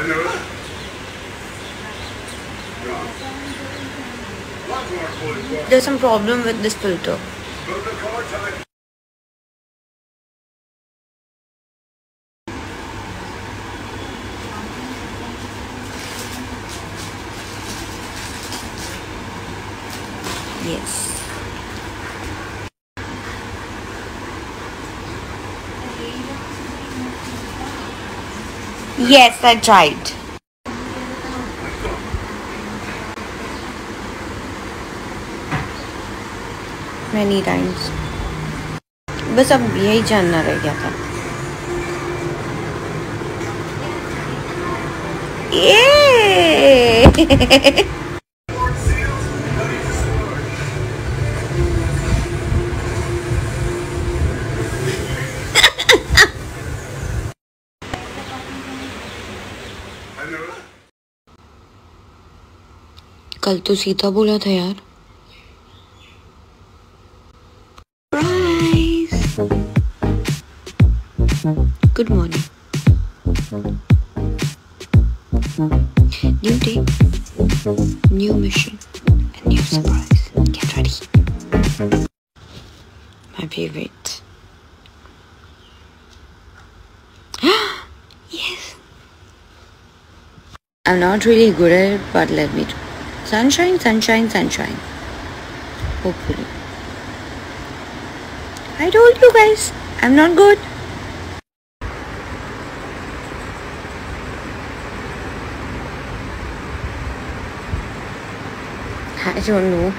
I know. There's some problem with this filter. Yes. Yes, I tried. Many times. बस अब यही जानना रह गया था ये कल तो सीता बोला था यार। Good morning new day new mission new surprise get ready my favourite I'm not really good at it, but let me. Sunshine, sunshine, sunshine. Hopefully. I told you guys, I'm not good. I don't know.